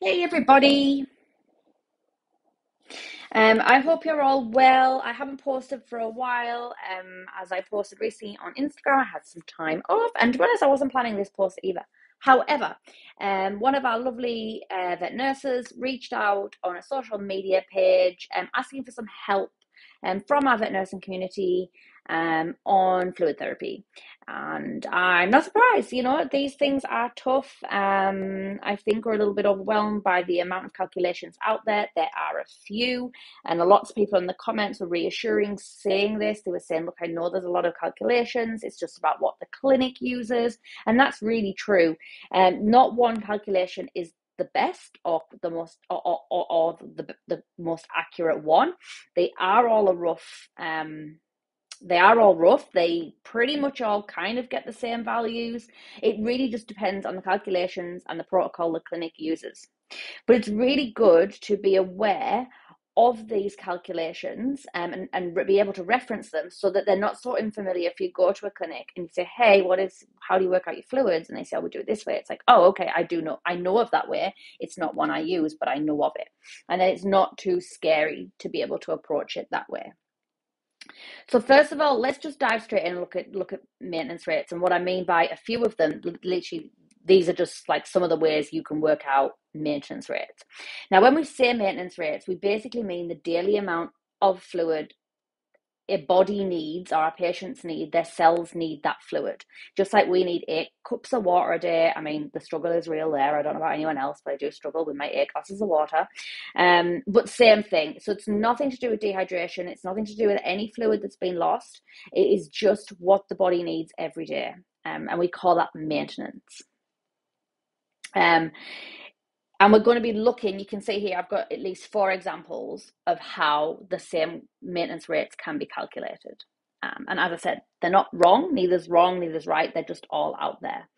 Hey everybody. Um, I hope you're all well. I haven't posted for a while. Um, as I posted recently on Instagram, I had some time off, and to be honest, I wasn't planning this post either. However, um, one of our lovely uh, vet nurses reached out on a social media page um, asking for some help um, from our vet nursing community um, on fluid therapy. And I'm not surprised, you know, these things are tough. Um, I think we're a little bit overwhelmed by the amount of calculations out there. There are a few, and a lot of people in the comments were reassuring saying this. They were saying, Look, I know there's a lot of calculations, it's just about what the clinic uses. And that's really true. Um, not one calculation is the best or the most or, or, or the, the most accurate one they are all a rough um they are all rough. They pretty much all kind of get the same values. It really just depends on the calculations and the protocol the clinic uses. But it's really good to be aware of these calculations um, and, and be able to reference them so that they're not so unfamiliar if you go to a clinic and you say hey what is how do you work out your fluids? And they say oh we do it this way. It's like oh okay i do know i know of that way. It's not one i use but i know of it. And then it's not too scary to be able to approach it that way so first of all let's just dive straight in and look at look at maintenance rates and what i mean by a few of them literally these are just like some of the ways you can work out maintenance rates. Now, when we say maintenance rates, we basically mean the daily amount of fluid a body needs or our patients need, their cells need that fluid. Just like we need eight cups of water a day. I mean, the struggle is real there. I don't know about anyone else, but I do struggle with my eight glasses of water. Um, but same thing. So it's nothing to do with dehydration. It's nothing to do with any fluid that's been lost. It is just what the body needs every day. Um, and we call that maintenance. Um, and we're going to be looking, you can see here, I've got at least four examples of how the same maintenance rates can be calculated. Um, and as I said, they're not wrong, neither's wrong, neither's right, they're just all out there.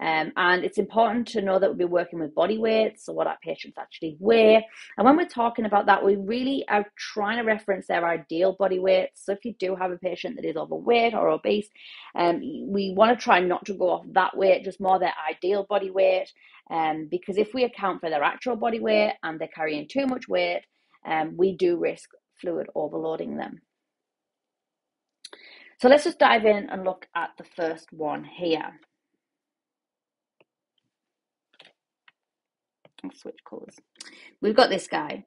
Um, and it's important to know that we'll be working with body weights, so what our patients actually weigh. And when we're talking about that, we really are trying to reference their ideal body weight. So if you do have a patient that is overweight or obese, um, we want to try not to go off that weight, just more their ideal body weight. Um, because if we account for their actual body weight and they're carrying too much weight, um, we do risk fluid overloading them. So let's just dive in and look at the first one here. I'll switch colours. We've got this guy.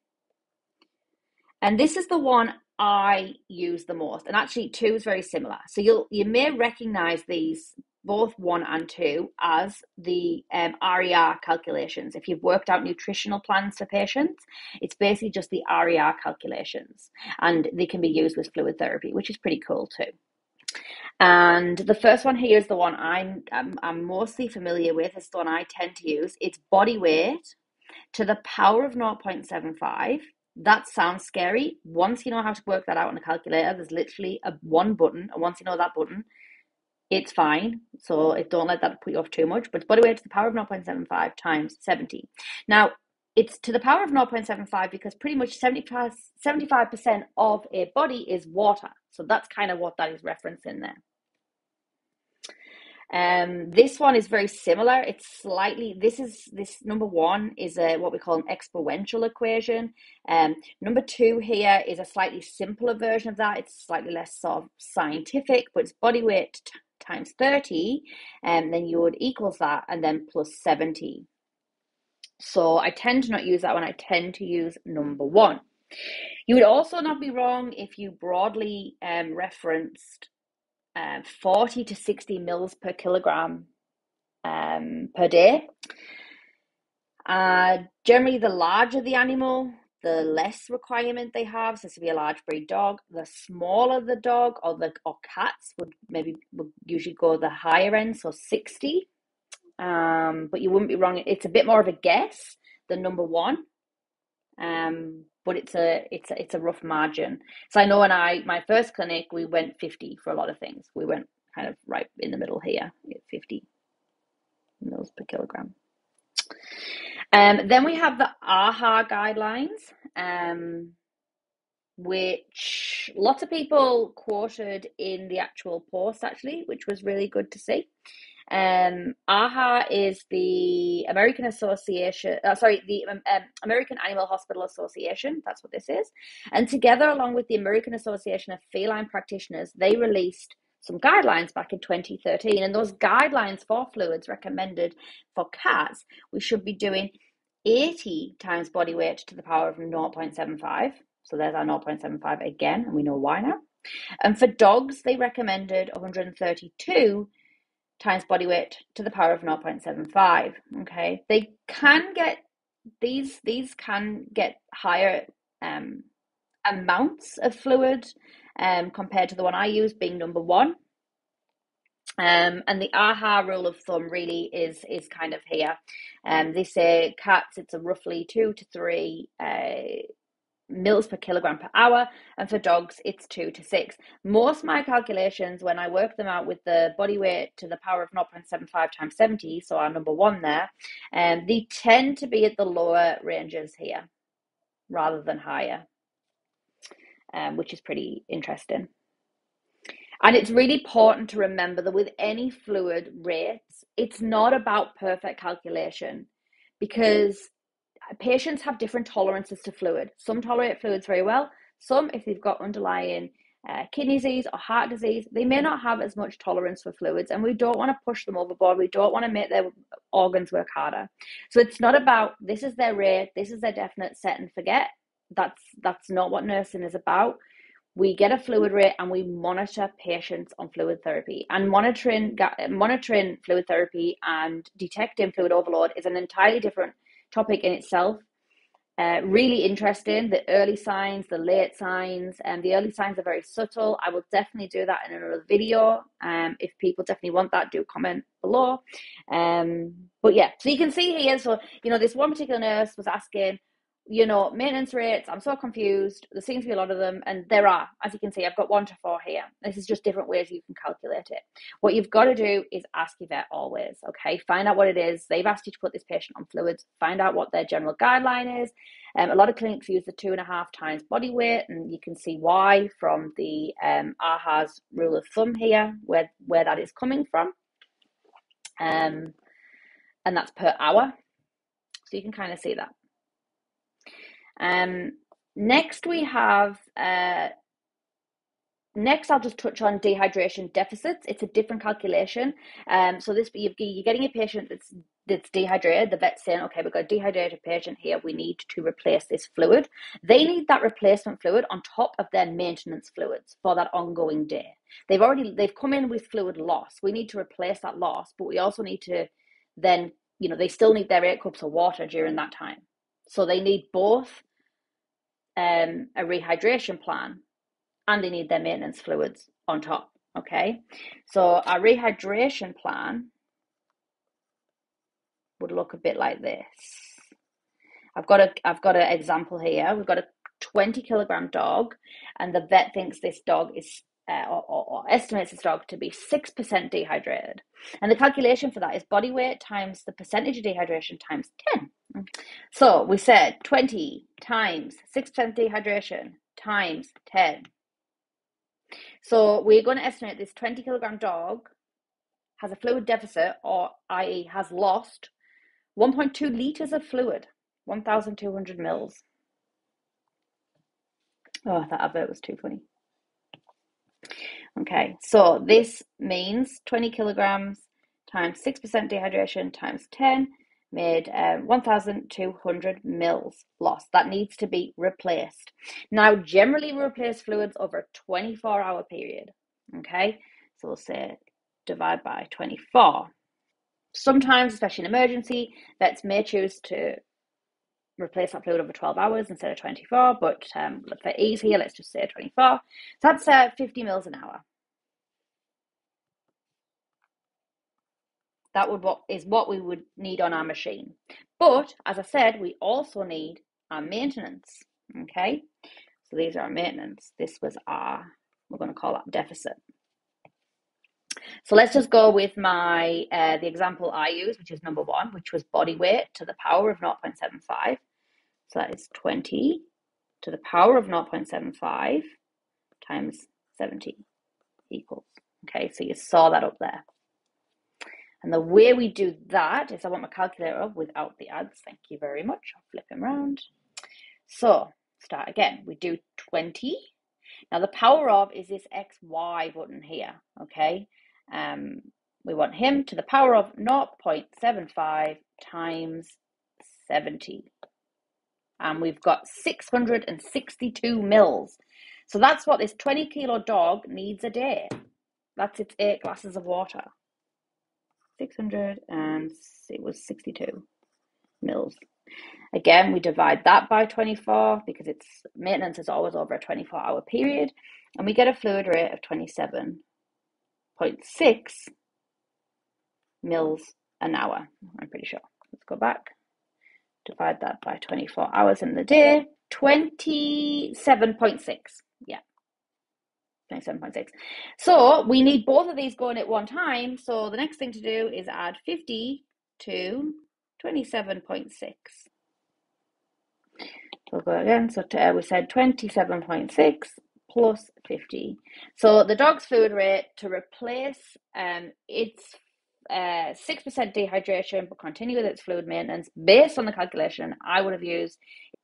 And this is the one I use the most. And actually two is very similar. So you'll you may recognize these both one and two as the um, RER calculations. If you've worked out nutritional plans for patients, it's basically just the RER calculations, and they can be used with fluid therapy, which is pretty cool too. And the first one here is the one I'm, I'm, I'm mostly familiar with. It's the one I tend to use. It's body weight to the power of 0.75. That sounds scary. Once you know how to work that out on a calculator, there's literally a one button, and once you know that button, it's fine. So if, don't let that put you off too much. But body weight to the power of 0.75 times 70. Now, it's to the power of 0.75 because pretty much 75, 75% of a body is water. So that's kind of what that is referencing there. Um, this one is very similar. It's slightly, this is, this number one is a, what we call an exponential equation. Um, number two here is a slightly simpler version of that. It's slightly less sort of scientific, but it's body weight times 30, and um, then you would equals that and then plus 70. So I tend to not use that one. I tend to use number one. You would also not be wrong if you broadly um, referenced uh, 40 to 60 mils per kilogram um, per day. Uh, generally, the larger the animal, the less requirement they have. So, would be a large breed dog. The smaller the dog, or the or cats would maybe would usually go the higher end, so 60. Um, but you wouldn't be wrong. It's a bit more of a guess than number one. Um, but it's a it's a, it's a rough margin. So I know when I my first clinic we went 50 for a lot of things. We went kind of right in the middle here, at 50 mils per kilogram. Um, then we have the AAHA guidelines, um, which lots of people quoted in the actual post actually, which was really good to see. Um, AAHA is the American Association, uh, sorry, the um, um, American Animal Hospital Association. That's what this is. And together, along with the American Association of Feline Practitioners, they released some guidelines back in 2013. And those guidelines for fluids recommended for cats, we should be doing 80 times body weight to the power of 0.75. So there's our 0.75 again, and we know why now. And for dogs, they recommended 132 times body weight to the power of 0.75. Okay, they can get these these can get higher um, amounts of fluid um, compared to the one I use, being number one. Um, and the AAHA rule of thumb really is is kind of here. Um, they say cats, it's a roughly two to three uh, mils per kilogram per hour, and for dogs, it's two to six. Most my calculations, when I work them out with the body weight to the power of 0.75 times 70, so our number one there, um, they tend to be at the lower ranges here rather than higher, um, which is pretty interesting. And it's really important to remember that with any fluid rates, it's not about perfect calculation because patients have different tolerances to fluid. Some tolerate fluids very well. Some, if they've got underlying uh, kidney disease or heart disease, they may not have as much tolerance for fluids, and we don't want to push them overboard. We don't want to make their organs work harder. So it's not about this is their rate, this is their definite set and forget. That's that's not what nursing is about. We get a fluid rate and we monitor patients on fluid therapy. And monitoring monitoring fluid therapy and detecting fluid overload is an entirely different topic in itself. Uh, really interesting. The early signs, the late signs, and the early signs are very subtle. I will definitely do that in another video. Um, if people definitely want that, do comment below. Um, but yeah, so you can see here. So you know, this one particular nurse was asking, you know, maintenance rates, I'm so confused. There seems to be a lot of them, and there are, as you can see, I've got one to four here. This is just different ways you can calculate it. What you've got to do is ask your vet always, okay? Find out what it is. They've asked you to put this patient on fluids, find out what their general guideline is. Um, a lot of clinics use the two and a half times body weight, and you can see why from the um, AAHA's rule of thumb here, where, where that is coming from. Um, and that's per hour. So you can kind of see that. Um, next, we have. Uh, next, I'll just touch on dehydration deficits. It's a different calculation. Um, so this you're getting a patient that's that's dehydrated. The vet's saying, okay, we've got a dehydrated patient here. We need to replace this fluid. They need that replacement fluid on top of their maintenance fluids for that ongoing day. They've already they've come in with fluid loss. We need to replace that loss, but we also need to then you know they still need their eight cups of water during that time. So they need both um, a rehydration plan and they need their maintenance fluids on top. Okay, so our rehydration plan would look a bit like this. I've got a I've got an example here. We've got a 20 kilogram dog, and the vet thinks this dog is uh, or, or, or, estimates this dog to be 6% dehydrated. And the calculation for that is body weight times the percentage of dehydration times 10. So we said 20 times 6% dehydration times 10. So we're going to estimate this 20 kilogram dog has a fluid deficit, or i.e., has lost 1.2 liters of fluid, 1,200 mils. Oh, that advert was too funny. Okay, so this means 20 kilograms times 6% dehydration times 10 made um, 1,200 mils lost. That needs to be replaced. Now, generally, we replace fluids over a 24 hour period. Okay, so we'll say divide by 24. Sometimes, especially in emergency, vets may choose to replace that fluid over 12 hours instead of 24, but um, for ease here, let's just say 24. So that's uh, 50 mils an hour. That would what is what we would need on our machine. But as I said, we also need our maintenance. Okay, so these are our maintenance. This was our, we're going to call that deficit. So let's just go with my uh, the example I use, which is number one, which was body weight to the power of 0.75. So that is 20 to the power of 0.75 times 70 equals. Okay, so you saw that up there. And the way we do that is I want my calculator without the ads. Thank you very much. I'll flip him around. So start again. We do 20. Now the power of is this XY button here, okay? Um, we want him to the power of 0.75 times 70. And we've got 662 mils. So that's what this 20 kilo dog needs a day. That's its eight glasses of water. 600 and it was 62 mils. Again, we divide that by 24 because its maintenance is always over a 24 hour period, and we get a fluid rate of 27.6 mils an hour. I'm pretty sure. Let's go back. Divide that by 24 hours in the day. 27.6. Yeah. 27.6. So we need both of these going at one time. So the next thing to do is add 50 to 27.6. We'll go again. So to, uh, we said 27.6 plus 50. So the dog's food rate to replace um, its uh, 6% dehydration but continue with its fluid maintenance based on the calculation I would have used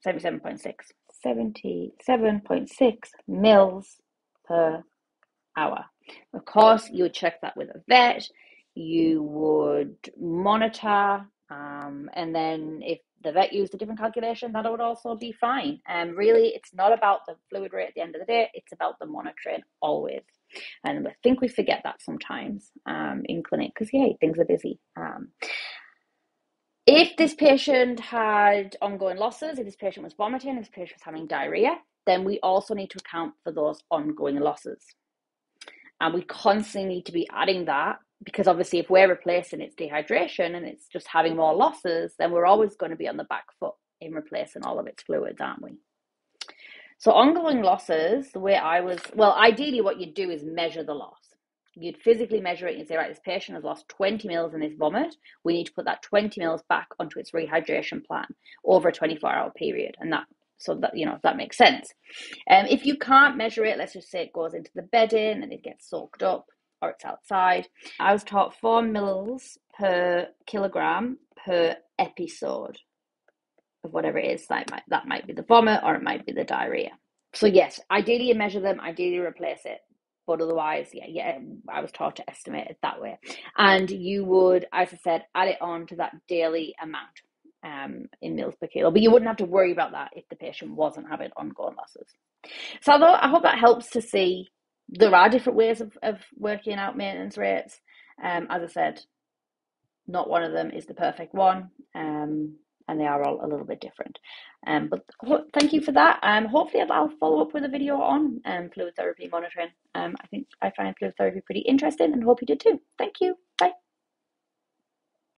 77.6. 77.6 mils per hour. Of course, you would check that with a vet. You would monitor, um, and then if the vet used a different calculation, that would also be fine. And um, really, it's not about the fluid rate at the end of the day; it's about the monitoring always. And I think we forget that sometimes um, in clinic because yeah, things are busy. Um, if this patient had ongoing losses, if this patient was vomiting, if this patient was having diarrhea, then we also need to account for those ongoing losses. And we constantly need to be adding that because obviously, if we're replacing its dehydration and it's just having more losses, then we're always going to be on the back foot in replacing all of its fluids, aren't we? So, ongoing losses, the way I was, well, ideally, what you'd do is measure the loss. You'd physically measure it and say, right, this patient has lost 20 mils in this vomit. We need to put that 20 mils back onto its rehydration plan over a 24 hour period. And that so that you know if that makes sense. Um, if you can't measure it, let's just say it goes into the bedding and it gets soaked up, or it's outside. I was taught four mils per kilogram per episode of whatever it is. That might that might be the vomit or it might be the diarrhea. So yes, ideally you measure them, ideally replace it. But otherwise, yeah, yeah, I was taught to estimate it that way. And you would, as I said, add it on to that daily amount um, in mils per kilo. But you wouldn't have to worry about that if the patient wasn't having ongoing losses. So I hope that helps to see there are different ways of, of working out maintenance rates. Um, as I said, not one of them is the perfect one. Um, and they are all a little bit different. Um, but ho- thank you for that. Um, hopefully I'll follow up with a video on um, fluid therapy monitoring. Um, I think I find fluid therapy pretty interesting and hope you did too. Thank you.